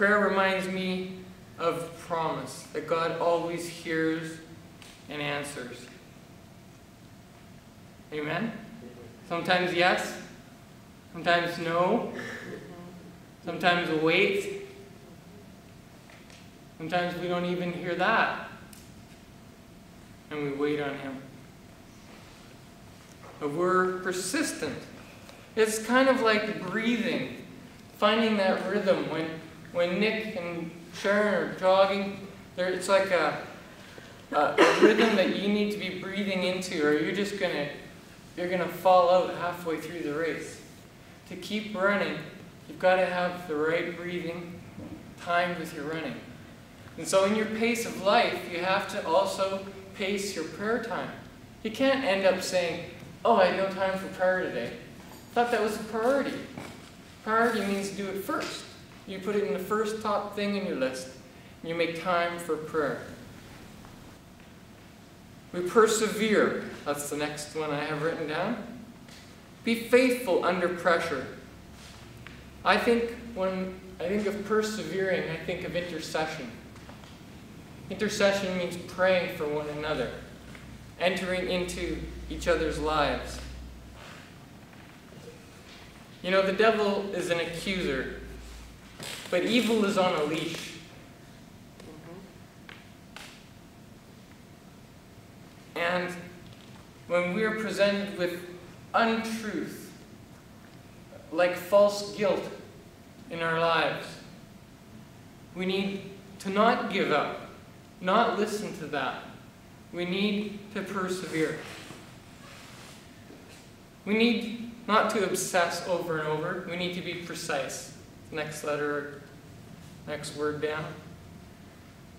prayer reminds me of promise, that God always hears and answers. Amen? Sometimes yes, sometimes no, sometimes wait, sometimes we don't even hear that, and we wait on Him. But we're persistent. It's kind of like breathing, finding that rhythm. When, when Nick and Sharon are jogging, it's like a, a, rhythm that you need to be breathing into, or you're just going to you're going to fall out halfway through the race. To keep running, you've got to have the right breathing timed with your running. And so in your pace of life, you have to also pace your prayer time. You can't end up saying, oh, I had no time for prayer today. I thought that was a priority. Priority means to do it first. You put it in the first top thing in your list. And you make time for prayer. We persevere. That's the next one I have written down. Be faithful under pressure. I think when I think of persevering, I think of intercession. Intercession means praying for one another, entering into each other's lives. You know, the devil is an accuser, but evil is on a leash. And when we are presented with untruth, like false guilt in our lives, we need to not give up, not listen to that. We need to persevere. We need not to obsess over and over. We need to be precise. Next letter, next word down.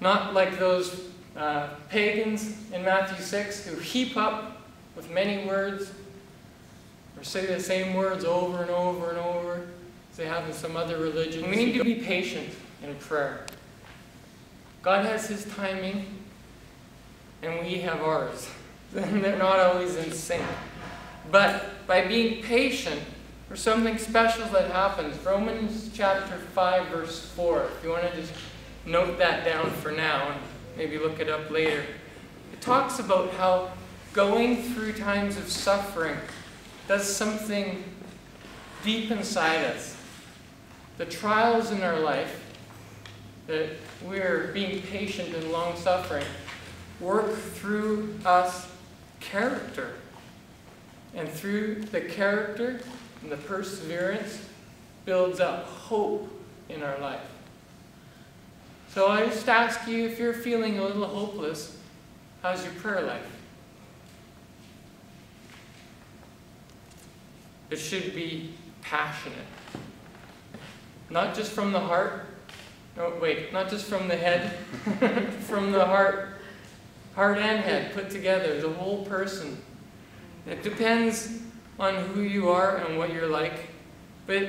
Not like those uh, pagans in Matthew 6 who heap up with many words or say the same words over and over and over as they have in some other religion. We need to be patient in prayer. God has his timing and we have ours. They're not always in sync. But by being patient, there's something special that happens. Romans chapter 5, verse 4. If you want to just note that down for now and maybe look it up later. It talks about how going through times of suffering does something deep inside us. The trials in our life, that we're being patient and long suffering, work through us character. And through the character and the perseverance builds up hope in our life. So I just ask you if you're feeling a little hopeless, how's your prayer life? It should be passionate. Not just from the heart. No, wait, not just from the head. from the heart. Heart and head put together, the whole person. It depends on who you are and what you're like. But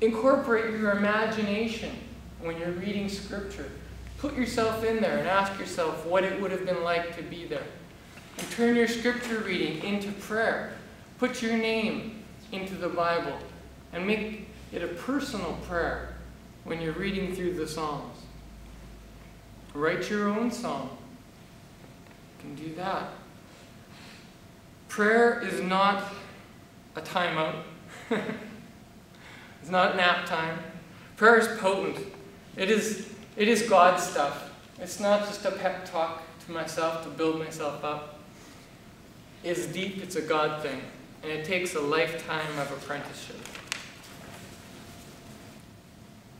incorporate your imagination when you're reading Scripture. Put yourself in there and ask yourself what it would have been like to be there. And turn your Scripture reading into prayer. Put your name into the Bible and make it a personal prayer when you're reading through the Psalms. Write your own psalm. You can do that. Prayer is not a timeout. it's not nap time. Prayer is potent. It is, it is God stuff. It's not just a pep talk to myself to build myself up. It's deep, it's a God thing, and it takes a lifetime of apprenticeship.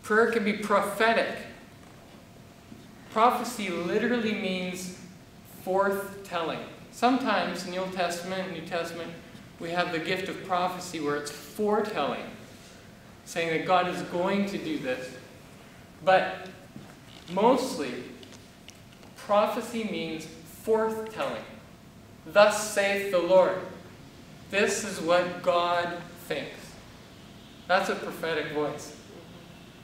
Prayer can be prophetic. Prophecy literally means forth telling. Sometimes in the Old Testament and New Testament, we have the gift of prophecy where it's foretelling, saying that God is going to do this. But mostly, prophecy means forthtelling. Thus saith the Lord. This is what God thinks. That's a prophetic voice.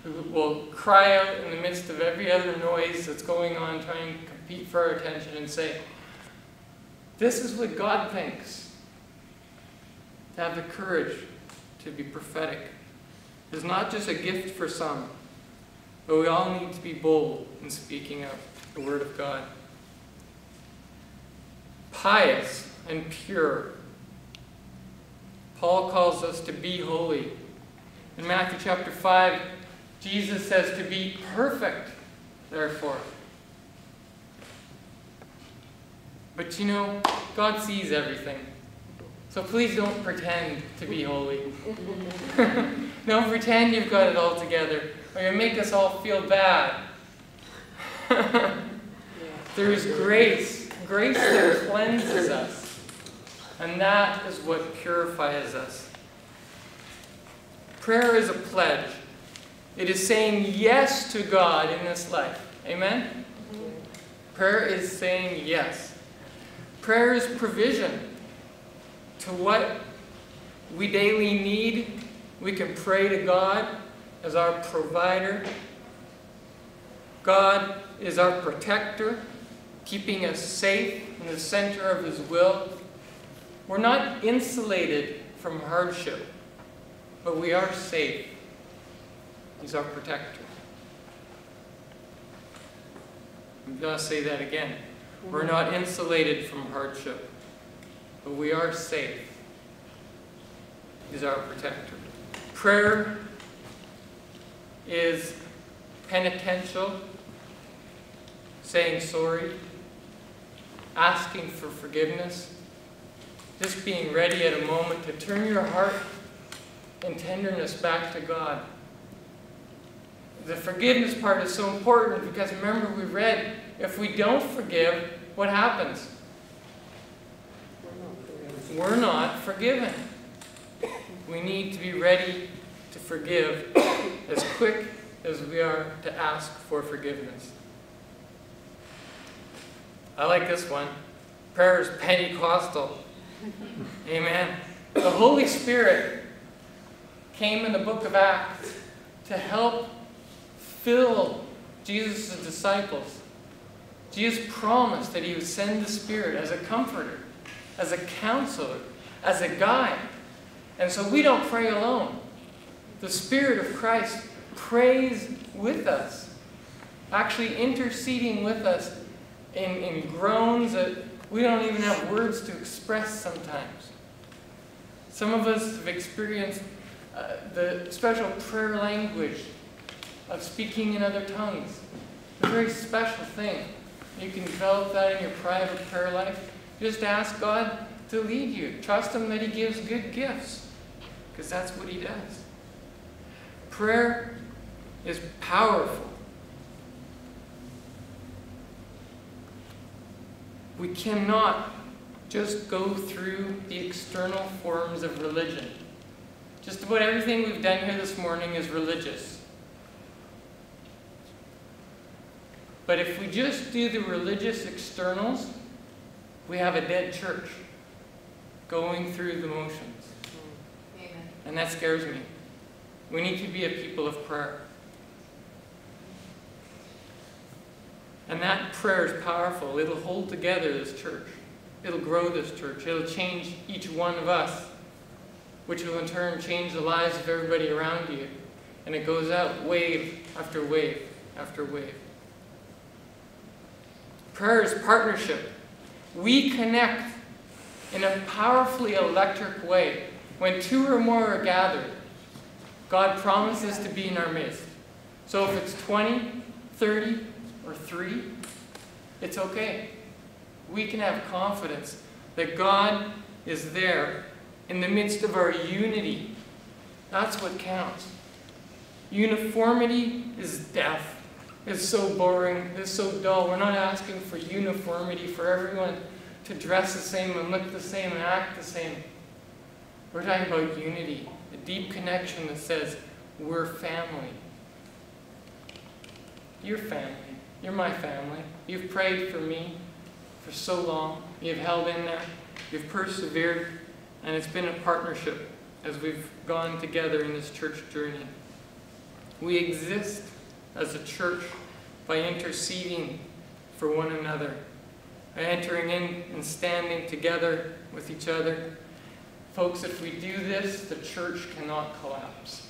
Who will cry out in the midst of every other noise that's going on, trying to compete for our attention, and say, This is what God thinks. To have the courage to be prophetic is not just a gift for some, But we all need to be bold in speaking out the Word of God. Pious and pure. Paul calls us to be holy. In Matthew chapter 5, Jesus says to be perfect, therefore. But you know, God sees everything. So please don't pretend to be holy. don't pretend you've got it all together, or you make us all feel bad. there is grace, grace that cleanses us, and that is what purifies us. Prayer is a pledge. It is saying yes to God in this life. Amen? Prayer is saying yes. Prayer is provision to what we daily need. We can pray to God as our provider. God is our protector, keeping us safe in the center of His will. We're not insulated from hardship, but we are safe. He's our protector. I'm going to say that again. We're not insulated from hardship, but we are safe. He's our protector. Prayer is penitential, saying sorry, asking for forgiveness, just being ready at a moment to turn your heart and tenderness back to God. The forgiveness part is so important because remember we read if we don't forgive, what happens? We're not forgiven. We need to be ready to forgive as quick as we are to ask for forgiveness. I like this one. Prayer is Pentecostal. Amen. The Holy Spirit came in the book of Acts to help fill Jesus' disciples. Jesus promised that he would send the Spirit as a comforter, as a counselor, as a guide. And so we don't pray alone. The Spirit of Christ prays with us, actually interceding with us in, in groans that we don't even have words to express sometimes. Some of us have experienced uh, the special prayer language of speaking in other tongues. A very special thing. You can develop that in your private prayer life. Just ask God to lead you. Trust Him that He gives good gifts, because that's what He does. Prayer is powerful. We cannot just go through the external forms of religion. Just about everything we've done here this morning is religious. But if we just do the religious externals, we have a dead church going through the motions. Amen. And that scares me. We need to be a people of prayer. And that prayer is powerful. It'll hold together this church. It'll grow this church. It'll change each one of us, which will in turn change the lives of everybody around you. And it goes out wave after wave after wave. Prayer is partnership. We connect in a powerfully electric way. When two or more are gathered, God promises to be in our midst. So if it's 20, 30, or three, it's okay. We can have confidence that God is there in the midst of our unity. That's what counts. Uniformity is death. It's so boring. It's so dull. We're not asking for uniformity for everyone to dress the same and look the same and act the same. We're talking about unity, a deep connection that says we're family. You're family. You're my family. You've prayed for me for so long. You've held in there. You've persevered. And it's been a partnership as we've gone together in this church journey. We exist as a church by interceding for one another, by entering in and standing together with each other. Folks, if we do this, the church cannot collapse.